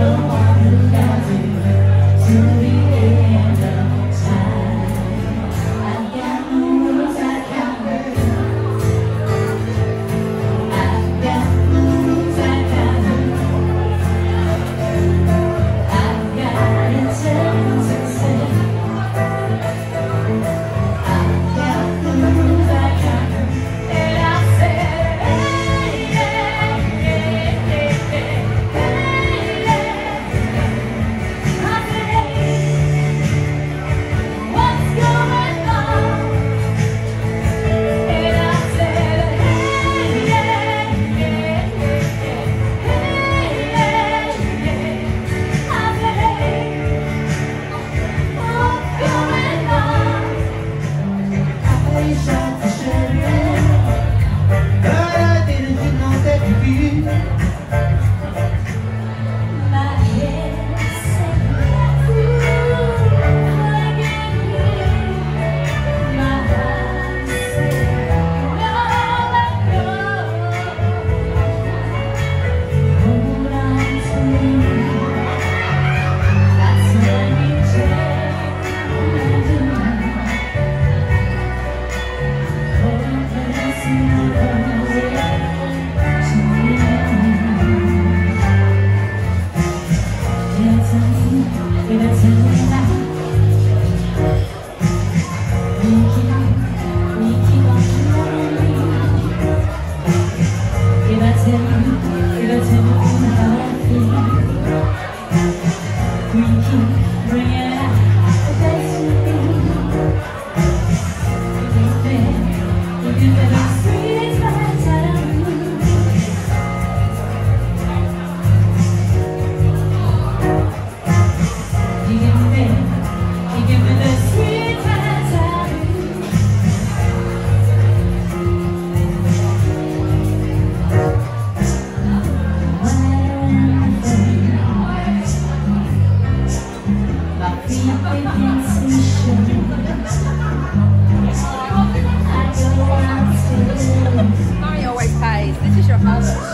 人花人两情，風を吹 guys. This is your house.